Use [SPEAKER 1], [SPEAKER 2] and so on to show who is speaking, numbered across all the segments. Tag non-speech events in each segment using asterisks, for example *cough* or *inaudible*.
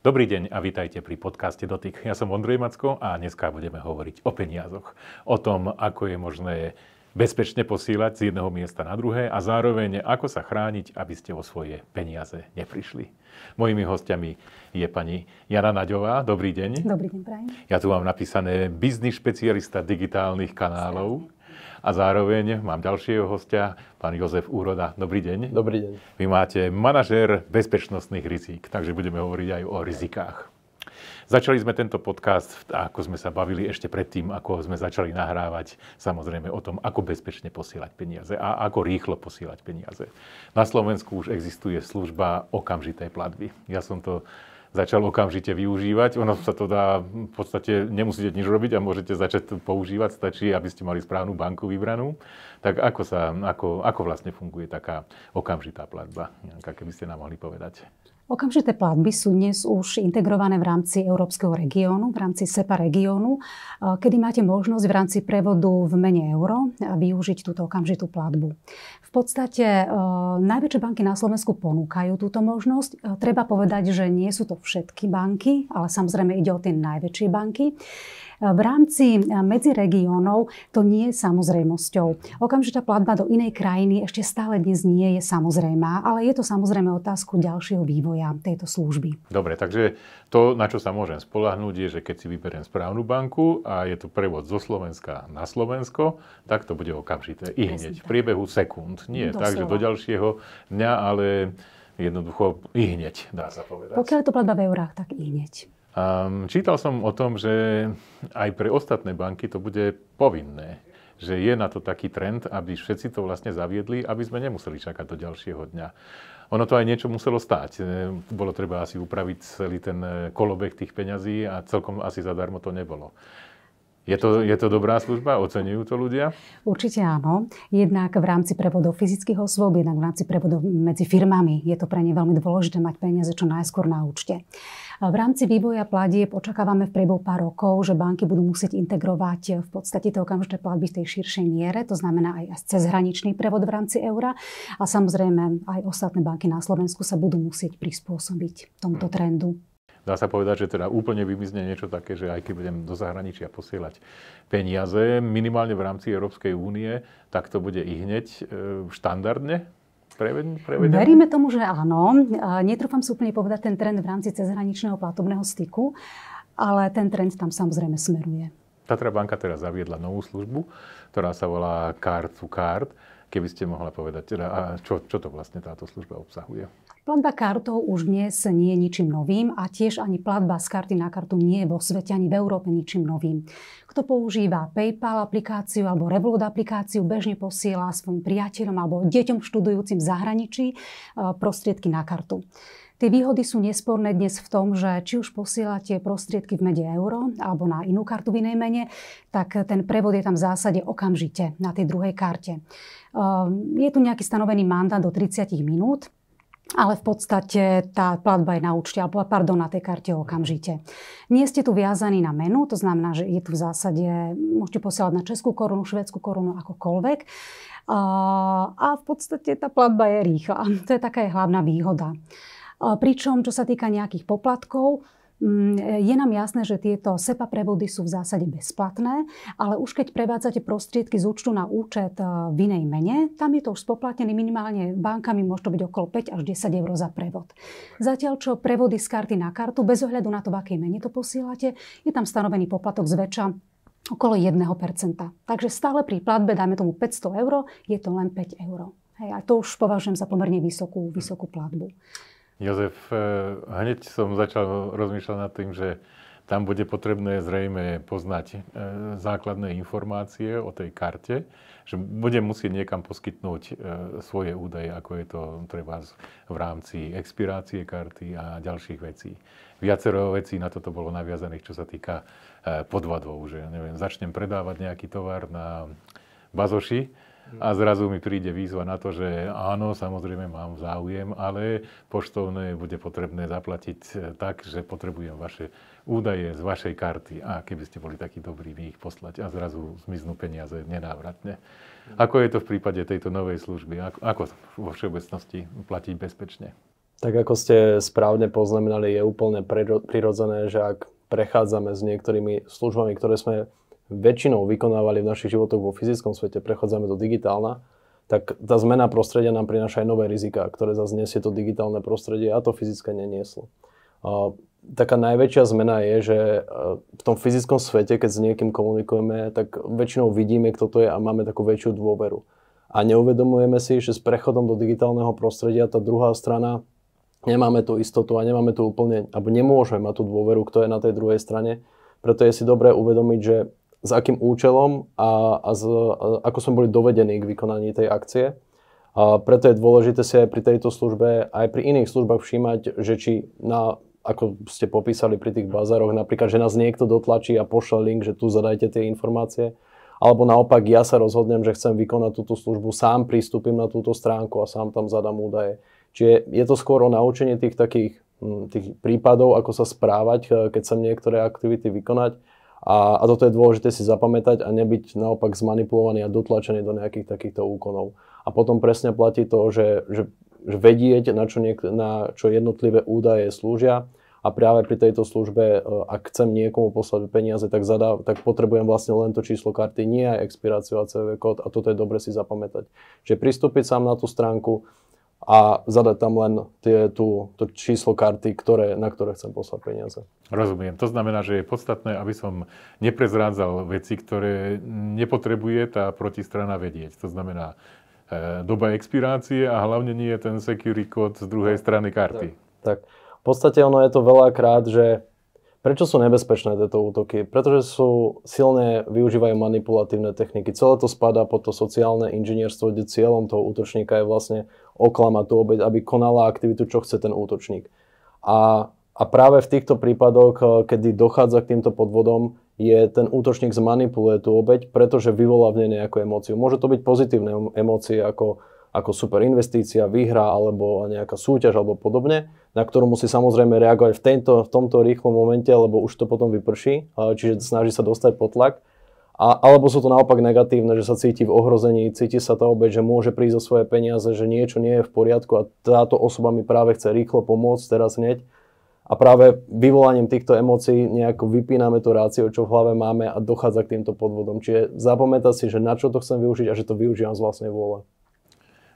[SPEAKER 1] Dobrý deň a vítajte pri podcaste Dotyk. Ja som Ondrej Macko a dneska budeme hovoriť o peniazoch. O tom, ako je možné bezpečne posílať z jedného miesta na druhé a zároveň ako sa chrániť, aby ste o svoje peniaze neprišli. Mojimi hostiami je pani Jana Naďová. Dobrý deň.
[SPEAKER 2] Dobrý deň, prajem.
[SPEAKER 1] Ja tu mám napísané biznis špecialista digitálnych kanálov. A zároveň mám ďalšieho hostia, pán Jozef Úroda. Dobrý deň.
[SPEAKER 3] Dobrý deň.
[SPEAKER 1] Vy máte manažér bezpečnostných rizík, takže budeme hovoriť aj o rizikách. Začali sme tento podcast, ako sme sa bavili ešte predtým, ako sme začali nahrávať, samozrejme o tom, ako bezpečne posielať peniaze a ako rýchlo posielať peniaze. Na Slovensku už existuje služba okamžitej platby. Ja som to začal okamžite využívať. Ono sa to dá, v podstate nemusíte nič robiť a môžete začať používať, stačí, aby ste mali správnu banku vybranú. Tak ako, sa, ako, ako vlastne funguje taká okamžitá platba? Aké by ste nám mohli povedať?
[SPEAKER 2] Okamžité platby sú dnes už integrované v rámci Európskeho regiónu, v rámci SEPA regiónu, kedy máte možnosť v rámci prevodu v mene euro využiť túto okamžitú platbu. V podstate najväčšie banky na Slovensku ponúkajú túto možnosť. Treba povedať, že nie sú to všetky banky, ale samozrejme ide o tie najväčšie banky. V rámci medziregiónov to nie je samozrejmosťou. Okamžitá platba do inej krajiny ešte stále dnes nie je samozrejmá, ale je to samozrejme otázku ďalšieho vývoja tejto služby.
[SPEAKER 1] Dobre, takže to, na čo sa môžem spolahnúť, je, že keď si vyberiem správnu banku a je to prevod zo Slovenska na Slovensko, tak to bude okamžité. I hneď, v priebehu sekúnd. Nie, Doslova. takže do ďalšieho dňa, ale jednoducho i hneď, dá sa povedať.
[SPEAKER 2] Pokiaľ je to platba v eurách, tak i hneď.
[SPEAKER 1] Um, čítal som o tom, že aj pre ostatné banky to bude povinné. Že je na to taký trend, aby všetci to vlastne zaviedli, aby sme nemuseli čakať do ďalšieho dňa. Ono to aj niečo muselo stáť. E, bolo treba asi upraviť celý ten e, kolobeh tých peňazí a celkom asi zadarmo to nebolo. Je to, je to dobrá služba? Oceňujú to ľudia?
[SPEAKER 2] Určite áno. Jednak v rámci prevodov fyzických osôb, jednak v rámci prevodov medzi firmami. Je to pre ne veľmi dôležité mať peniaze čo najskôr na účte. V rámci vývoja platieb očakávame v priebehu pár rokov, že banky budú musieť integrovať v podstate tie okamžité platby v tej širšej miere, to znamená aj cezhraničný prevod v rámci eura. A samozrejme aj ostatné banky na Slovensku sa budú musieť prispôsobiť tomuto trendu.
[SPEAKER 1] Dá sa povedať, že teda úplne vymizne niečo také, že aj keď budem do zahraničia posielať peniaze, minimálne v rámci Európskej únie, tak to bude i hneď e,
[SPEAKER 2] prevedené? Veríme tomu, že áno. Netrúfam si úplne povedať ten trend v rámci cezhraničného platobného styku, ale ten trend tam samozrejme smeruje.
[SPEAKER 1] Tatra banka teraz zaviedla novú službu, ktorá sa volá Card to Card. Keby ste mohla povedať, teda, čo, čo to vlastne táto služba obsahuje?
[SPEAKER 2] Platba kartou už dnes nie je ničím novým a tiež ani platba z karty na kartu nie je vo svete ani v Európe ničím novým. Kto používa PayPal aplikáciu alebo Revolut aplikáciu, bežne posiela svojim priateľom alebo deťom študujúcim v zahraničí e, prostriedky na kartu. Tie výhody sú nesporné dnes v tom, že či už posielate prostriedky v mede euro alebo na inú kartu v inej mene, tak ten prevod je tam v zásade okamžite na tej druhej karte. E, je tu nejaký stanovený mandát do 30 minút, ale v podstate tá platba je na účte, alebo pardon, na tej karte okamžite. Nie ste tu viazaní na menu, to znamená, že je tu v zásade, môžete posielať na českú korunu, švedskú korunu, akokoľvek. A v podstate tá platba je rýchla. *laughs* To je taká hlavná výhoda. Pričom, čo sa týka nejakých poplatkov, je nám jasné, že tieto SEPA prevody sú v zásade bezplatné, ale už keď prevádzate prostriedky z účtu na účet e, v inej mene, tam je to už spoplatnené minimálne bankami, môže to byť okolo 5 až 10 eur za prevod. Zatiaľ, čo prevody z karty na kartu, bez ohľadu na to, v akej mene to posielate, je tam stanovený poplatok zväčša okolo 1%. Takže stále pri platbe, dajme tomu 500 eur, je to len 5 eur. Hej, a to už považujem za pomerne vysokú, vysokú platbu.
[SPEAKER 1] Jozef, eh, hneď som začal rozmýšľať nad tým, že tam bude potrebné zrejme poznať eh, základné informácie o tej karte, že budem musieť niekam poskytnúť eh, svoje údaje, ako je to treba v rámci expirácie karty a ďalších vecí. Viacero vecí na toto bolo naviazaných, čo sa týka podvodov, že neviem, začnem predávať nejaký tovar na bazoši, a zrazu mi príde výzva na to, že áno, samozrejme mám záujem, ale poštovné bude potrebné zaplatiť eh, tak, že potrebujem vaše údaje z vašej karty a keby ste boli takí dobrí, mi ich poslať a zrazu zmiznú peniaze nenávratne. Ako je to v prípade tejto novej služby? Ako, ako vo všeobecnosti platiť bezpečne?
[SPEAKER 3] Tak ako ste správne poznamenali, je úplne prirodzené, že ak prechádzame s niektorými službami, ktoré sme väčšinou vykonávali v našich životoch vo fyzickom svete, prechádzame do digitálna, tak tá zmena prostredia nám prináša aj nové rizika, ktoré zase nesie to digitálne prostredie a to fyzické nenieslo. A taká najväčšia zmena je, že v tom fyzickom svete, keď s niekým komunikujeme, tak väčšinou vidíme, kto to je a máme takú väčšiu dôveru. A neuvedomujeme si, že s prechodom do digitálneho prostredia tá druhá strana nemáme tú istotu a nemáme tu úplne, alebo nemôžeme mať tú dôveru, kto je na tej druhej strane. Preto je si dobré uvedomiť, že s akým účelom a, a, z, a ako sme boli dovedení k vykonaní tej akcie. A preto je dôležité si aj pri tejto službe, aj pri iných službách všímať, že či na, ako ste popísali pri tých bazároch, napríklad, že nás niekto dotlačí a pošle link, že tu zadajte tie informácie, alebo naopak ja sa rozhodnem, že chcem vykonať túto službu, sám pristúpim na túto stránku a sám tam zadám údaje. Čiže je to skôr o naučenie tých takých hm, tých prípadov, ako sa správať, keď chcem niektoré aktivity vykonať. A, a toto je dôležité si zapamätať a nebyť naopak zmanipulovaný a dotlačený do nejakých takýchto úkonov. A potom presne platí to, že, že, že vedieť, na čo, niek- na čo jednotlivé údaje slúžia. A práve pri tejto službe, eh, ak chcem niekomu poslať peniaze, tak, zadá, tak potrebujem vlastne len to číslo karty, nie aj expiráciu a CV kód. A toto je dobre si zapamätať. Čiže pristúpiť sám na tú stránku, a zadať tam len tie, tú, to číslo karty, ktoré, na ktoré chcem poslať peniaze.
[SPEAKER 1] Rozumiem. To znamená, že je podstatné, aby som neprezrádzal veci, ktoré nepotrebuje tá protistrana vedieť. To znamená e, doba expirácie a hlavne nie je ten security code z druhej strany karty.
[SPEAKER 3] Tak, tak. V podstate ono je to veľakrát, že Prečo sú nebezpečné tieto útoky? Pretože sú silné, využívajú manipulatívne techniky. Celé to spadá pod to sociálne inžinierstvo, kde cieľom toho útočníka je vlastne oklamať tú obeď, aby konala aktivitu, čo chce ten útočník. A, a práve v týchto prípadoch, eh, kedy dochádza k týmto podvodom, je ten útočník zmanipuluje tú obeď, pretože vyvolá v nej nejakú emóciu. Môže to byť pozitívne emócie ako ako super investícia, výhra alebo nejaká súťaž alebo podobne, na ktorú musí samozrejme reagovať v, tento, v tomto rýchlom momente, lebo už to potom vyprší, čiže snaží sa dostať pod tlak. A, alebo sú to naopak negatívne, že sa cíti v ohrození, cíti sa tá obeď, že môže prísť o svoje peniaze, že niečo nie je v poriadku a táto osoba mi práve chce rýchlo pomôcť teraz hneď. A práve vyvolaním týchto emócií nejako vypíname to rácio, čo v hlave máme a dochádza k týmto podvodom. Čiže zapamätať si, že na čo to chcem využiť a že to využívam z vlastnej vôle.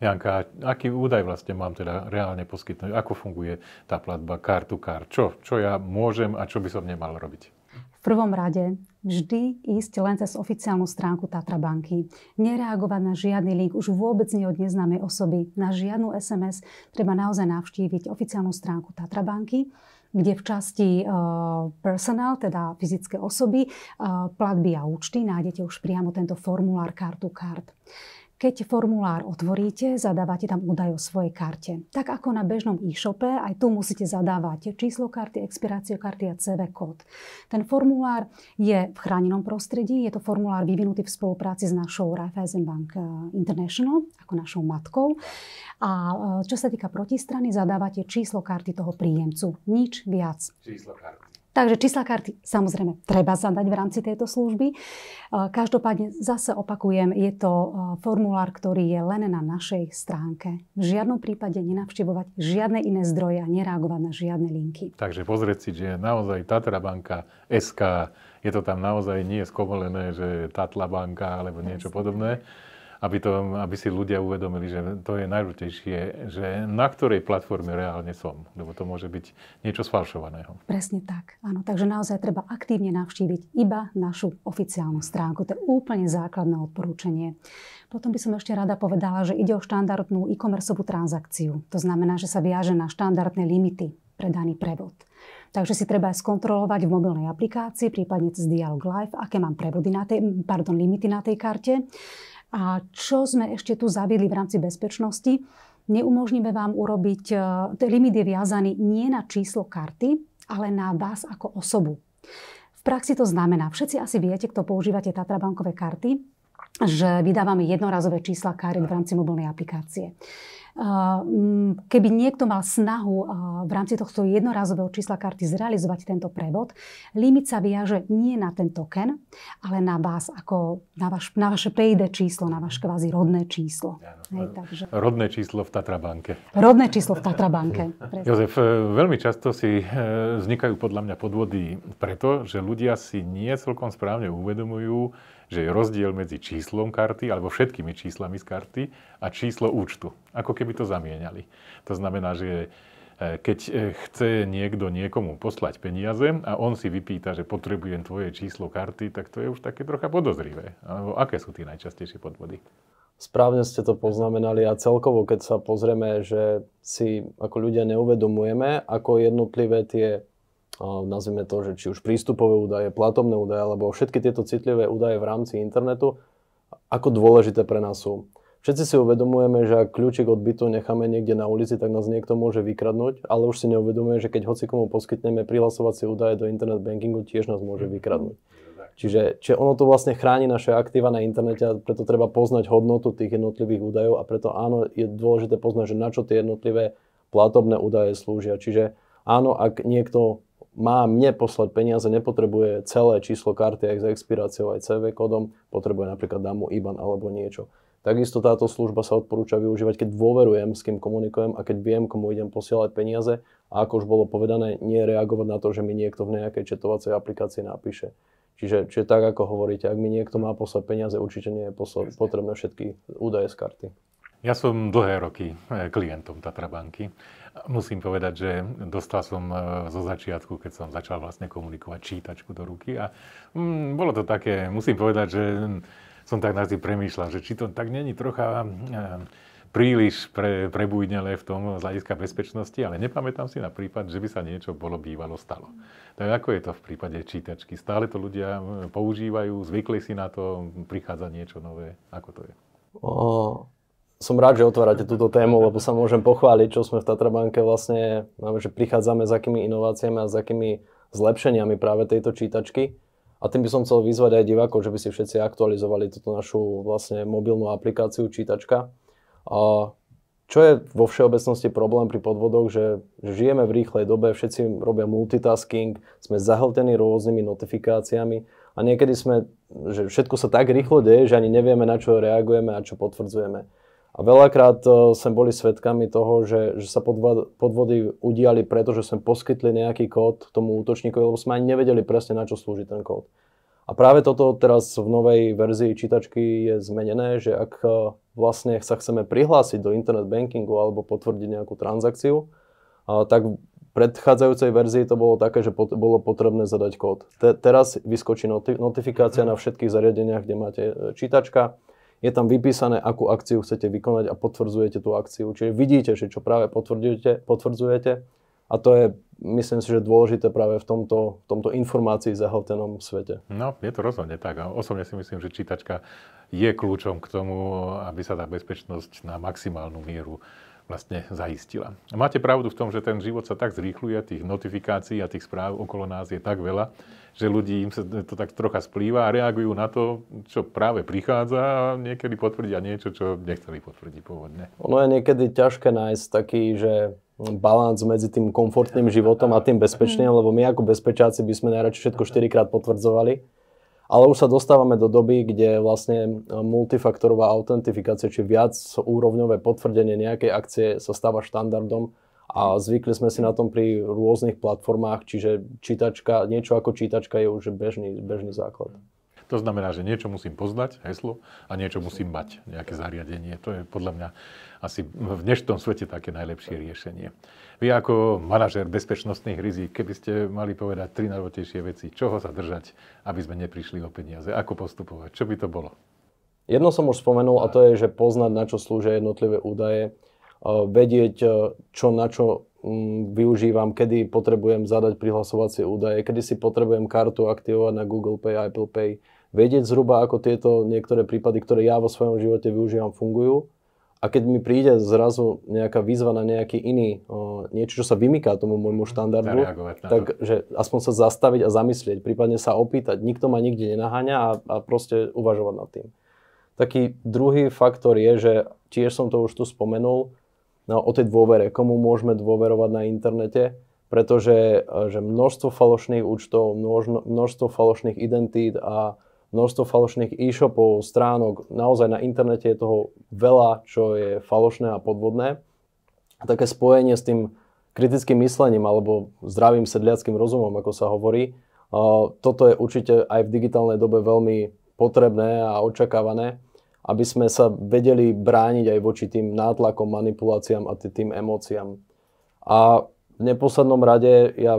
[SPEAKER 1] Janka, aký údaj vlastne mám teda reálne poskytnúť? Ako funguje tá platba kartu kár? Čo, čo ja môžem a čo by som nemal robiť?
[SPEAKER 2] V prvom rade vždy ísť len cez oficiálnu stránku Tatra banky. Nereagovať na žiadny link, už vôbec nie od neznámej osoby, na žiadnu SMS. Treba naozaj navštíviť oficiálnu stránku Tatra banky kde v časti uh, personal, teda fyzické osoby, uh, platby a účty nájdete už priamo tento formulár kartu kart. Keď formulár otvoríte, zadávate tam údaj o svojej karte. Tak ako na bežnom e-shope, aj tu musíte zadávať číslo karty, expiráciu karty a CV kód. Ten formulár je v chránenom prostredí, je to formulár vyvinutý v spolupráci s našou Raiffeisen Bank eh, International, ako našou matkou. A eh, čo sa týka protistrany, zadávate číslo karty toho príjemcu. Nič viac.
[SPEAKER 1] Číslo karty.
[SPEAKER 2] Takže čísla karty samozrejme treba zadať v rámci tejto služby. Každopádne zase opakujem, je to formulár, ktorý je len na našej stránke. V žiadnom prípade nenavštevovať žiadne iné zdroje a nereagovať na žiadne linky.
[SPEAKER 1] Takže pozrieť si, že naozaj Tatra banka SK, je to tam naozaj nie skovolené, že Tatla banka alebo niečo podobné aby, to, aby si ľudia uvedomili, že to je najdôležitejšie, že na ktorej platforme reálne som, lebo to môže byť niečo sfalšovaného.
[SPEAKER 2] Presne tak, áno. Takže naozaj treba aktívne navštíviť iba našu oficiálnu stránku. To je úplne základné odporúčanie. Potom by som ešte rada povedala, že ide o štandardnú e-commerceovú transakciu. To znamená, že sa viaže na štandardné limity pre daný prevod. Takže si treba aj skontrolovať v mobilnej aplikácii, prípadne cez Dialog Live, aké mám prevody na tej, pardon, limity na tej karte. A čo sme ešte tu zaviedli v rámci bezpečnosti, neumožníme vám urobiť, e, ten limit je viazaný nie na číslo karty, ale na vás ako osobu. V praxi to znamená, všetci asi viete, kto používate Tatrabankové karty, že vydávame jednorazové čísla kariet v rámci mobilnej aplikácie. Keby niekto mal snahu v rámci tohto jednorázového čísla karty zrealizovať tento prevod, limit sa viaže nie na ten token, ale na vás ako na, vaš, na vaše PID číslo, na vaše kvázi rodné číslo. Hej, takže...
[SPEAKER 1] Rodné číslo v Tatrabanke.
[SPEAKER 2] Rodné číslo v Tatrabanke. *laughs*
[SPEAKER 1] Jozef, e, veľmi často si e, vznikajú podľa mňa podvody preto, že ľudia si nie celkom správne uvedomujú, že je rozdiel medzi číslom karty alebo všetkými číslami z karty a číslo účtu. Ako keby to zamieniali. To znamená, že e, keď chce niekto niekomu poslať peniaze a on si vypýta, že potrebujem tvoje číslo karty, tak to je už také trocha podozrivé. Alebo aké sú tie najčastejšie podvody?
[SPEAKER 3] Správne ste to poznamenali a celkovo, keď sa pozrieme, že si ako ľudia neuvedomujeme, ako jednotlivé tie, nazvime to, že či už prístupové údaje, platobné údaje, alebo všetky tieto citlivé údaje v rámci internetu, ako dôležité pre nás sú. Všetci si uvedomujeme, že ak kľúčik od bytu necháme niekde na ulici, tak nás niekto môže vykradnúť, ale už si neuvedomujeme, že keď hoci komu poskytneme prihlasovacie údaje do internet bankingu, tiež nás môže vykradnúť. Čiže, čiže ono to vlastne chráni naše aktíva na internete a preto treba poznať hodnotu tých jednotlivých údajov a preto áno, je dôležité poznať, že na čo tie jednotlivé platobné údaje slúžia. Čiže áno, ak niekto má mne poslať peniaze, nepotrebuje celé číslo karty aj s expiráciou, aj CV kódom, potrebuje napríklad dám mu IBAN alebo niečo. Takisto táto služba sa odporúča využívať, keď dôverujem, s kým komunikujem a keď viem, komu idem posielať peniaze a ako už bolo povedané, nie reagovať na to, že mi niekto v nejakej četovacej aplikácii napíše. Čiže, čiže tak, ako hovoríte, ak mi niekto má poslať peniaze, určite nie je poslať, potrebné všetky údaje z karty.
[SPEAKER 1] Ja som dlhé roky eh, klientom Tatrabanky. Musím povedať, že dostal som eh, zo začiatku, keď som začal vlastne komunikovať čítačku do ruky a mm, bolo to také, musím povedať, že som tak na premýšľal, že či to tak není trocha eh, príliš pre, prebújdnele v tom z hľadiska bezpečnosti, ale nepamätám si na prípad, že by sa niečo bolo bývalo stalo. Tak ako je to v prípade čítačky? Stále to ľudia používajú, zvykli si na to, prichádza niečo nové? Ako to je?
[SPEAKER 3] O, som rád, že otvárate túto tému, lebo sa môžem pochváliť, čo sme v Tatrabanke vlastne, že prichádzame s akými inováciami a s akými zlepšeniami práve tejto čítačky. A tým by som chcel vyzvať aj divákov, že by si všetci aktualizovali túto našu vlastne mobilnú aplikáciu čítačka a čo je vo všeobecnosti problém pri podvodoch, že, žijeme v rýchlej dobe, všetci robia multitasking, sme zahltení rôznymi notifikáciami a niekedy sme, že všetko sa tak rýchlo deje, že ani nevieme, na čo reagujeme a čo potvrdzujeme. A veľakrát sme boli svedkami toho, že, že sa podvody udiali preto, že sme poskytli nejaký kód tomu útočníkovi, lebo sme ani nevedeli presne, na čo slúži ten kód. A práve toto teraz v novej verzii čítačky je zmenené, že ak e, vlastne sa chceme prihlásiť do internet bankingu alebo potvrdiť nejakú transakciu, tak v predchádzajúcej verzii to bolo také, že pot- bolo potrebné zadať kód. Te- teraz vyskočí noti- notifikácia na všetkých zariadeniach, kde máte e, čítačka. Je tam vypísané, akú akciu chcete vykonať a potvrdzujete tú akciu. Čiže vidíte, že čo práve potvrdzujete, a to je, myslím si, že dôležité práve v tomto, v tomto informácii zahltenom svete.
[SPEAKER 1] No, je to rozhodne tak. Osobne si myslím, že čítačka je kľúčom k tomu, aby sa tá bezpečnosť na maximálnu mieru vlastne zaistila. Máte pravdu v tom, že ten život sa tak zrýchluje, tých notifikácií a tých správ okolo nás je tak veľa, že ľudí im sa to tak trocha splýva a reagujú na to, čo práve prichádza a niekedy potvrdia niečo, čo nechceli potvrdiť pôvodne.
[SPEAKER 3] Ono je niekedy ťažké nájsť taký, že balans medzi tým komfortným životom a tým bezpečným, lebo my ako bezpečáci by sme najradšej všetko 4 krát potvrdzovali. Ale už sa dostávame do doby, kde vlastne multifaktorová autentifikácia, či viac úrovňové potvrdenie nejakej akcie sa stáva štandardom a zvykli sme si na tom pri rôznych platformách, čiže čítačka, niečo ako čítačka je už bežný, bežný základ.
[SPEAKER 1] To znamená, že niečo musím poznať, heslo, a niečo musím mať, nejaké zariadenie. To je podľa mňa asi v dnešnom svete také najlepšie riešenie. Vy ako manažer bezpečnostných rizík, keby ste mali povedať tri najdôležitejšie veci, čoho sa držať, aby sme neprišli o peniaze, ako postupovať, čo by to bolo?
[SPEAKER 3] Jedno som už spomenul a to je, že poznať, na čo slúžia jednotlivé údaje, vedieť, čo na čo mm, využívam, kedy potrebujem zadať prihlasovacie údaje, kedy si potrebujem kartu aktivovať na Google Pay, Apple Pay, vedieť zhruba, ako tieto niektoré prípady, ktoré ja vo svojom živote využívam, fungujú. A keď mi príde zrazu nejaká výzva na nejaký iný, o, niečo, čo sa vymýka tomu môjmu štandardu, tak že aspoň sa zastaviť a zamyslieť, prípadne sa opýtať. Nikto ma nikde nenaháňa a, a proste uvažovať nad tým. Taký druhý faktor je, že tiež som to už tu spomenul, no, o tej dôvere. Komu môžeme dôverovať na internete, pretože že množstvo falošných účtov, množstvo falošných identít a množstvo falošných e-shopov, stránok, naozaj na internete je toho veľa, čo je falošné a podvodné. Také spojenie s tým kritickým myslením alebo zdravým sedliackým rozumom, ako sa hovorí, toto je určite aj v digitálnej dobe veľmi potrebné a očakávané, aby sme sa vedeli brániť aj voči tým nátlakom, manipuláciám a tým emóciám. A v neposlednom rade ja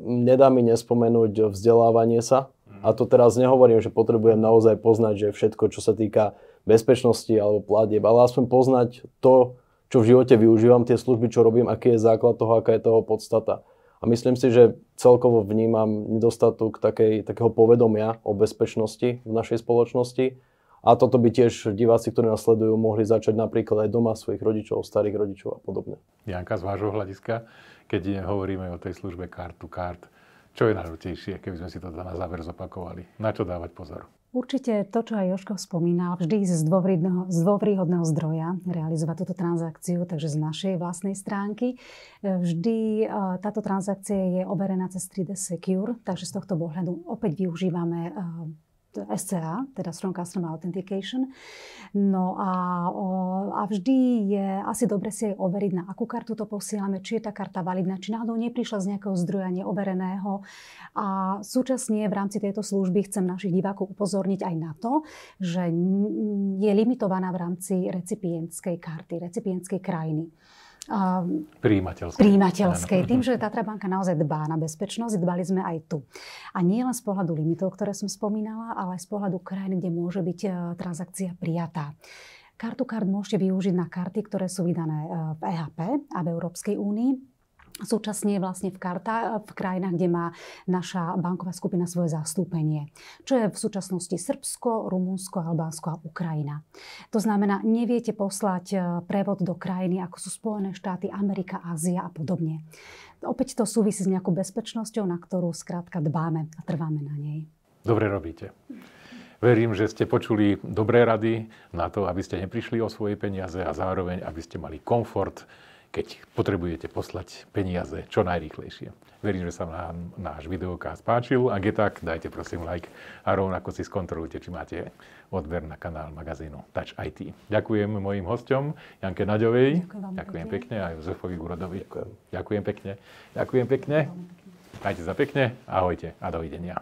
[SPEAKER 3] nedá mi nespomenúť vzdelávanie sa, a to teraz nehovorím, že potrebujem naozaj poznať, že všetko, čo sa týka bezpečnosti alebo platieb, ale aspoň poznať to, čo v živote využívam, tie služby, čo robím, aký je základ toho, aká je toho podstata. A myslím si, že celkovo vnímam nedostatok takej, takého povedomia o bezpečnosti v našej spoločnosti. A toto by tiež diváci, ktorí nasledujú, mohli začať napríklad aj doma svojich rodičov, starých rodičov a podobne.
[SPEAKER 1] Janka, z vášho hľadiska, keď hovoríme o tej službe Card to Card, čo je najdôležitejšie, keby sme si to na záver zopakovali? Na čo dávať pozor?
[SPEAKER 2] Určite to, čo aj Joško spomínal, vždy z dôvryhodného zdroja realizovať túto transakciu, takže z našej vlastnej stránky. Vždy e, táto transakcia je overená cez 3D Secure, takže z tohto pohľadu opäť využívame e, SCA, teda Strong Customer Authentication. No a, a vždy je asi dobre si aj overiť, na akú kartu to posielame, či je tá karta validná, či náhodou neprišla z nejakého zdroja neovereného. A súčasne v rámci tejto služby chcem našich divákov upozorniť aj na to, že je limitovaná v rámci recipientskej karty, recipientskej krajiny.
[SPEAKER 1] Príjimateľskej.
[SPEAKER 2] Príjimateľskej. Tým, že Tatra banka naozaj dbá na bezpečnosť, dbali sme aj tu. A nie len z pohľadu limitov, ktoré som spomínala, ale aj z pohľadu krajiny, kde môže byť e, transakcia prijatá. Kartu kart môžete využiť na karty, ktoré sú vydané e, v EHP a v Európskej únii Súčasne je vlastne v, karta, v krajinách, kde má naša banková skupina svoje zastúpenie. Čo je v súčasnosti Srbsko, Rumunsko, Albánsko a Ukrajina. To znamená, neviete poslať e, prevod do krajiny, ako sú Spojené štáty, Amerika, Ázia a podobne. Opäť to súvisí s nejakou bezpečnosťou, na ktorú skrátka dbáme a trváme na nej.
[SPEAKER 1] Dobre robíte. Verím, že ste počuli dobré rady na to, aby ste neprišli o svoje peniaze a zároveň, aby ste mali komfort keď potrebujete poslať peniaze čo najrýchlejšie. Verím, že sa vám náš videokaz páčil. Ak je tak, dajte prosím like a rovnako si skontrolujte, či máte odber na kanál magazínu Touch IT. Ďakujem mojim hostom, Janke Naďovej. Ďakujem, Ďakujem pekne a Jozefovi Gurodovi. Ďakujem. Ďakujem pekne. Ďakujem pekne. Majte sa pekne, ahojte a dovidenia.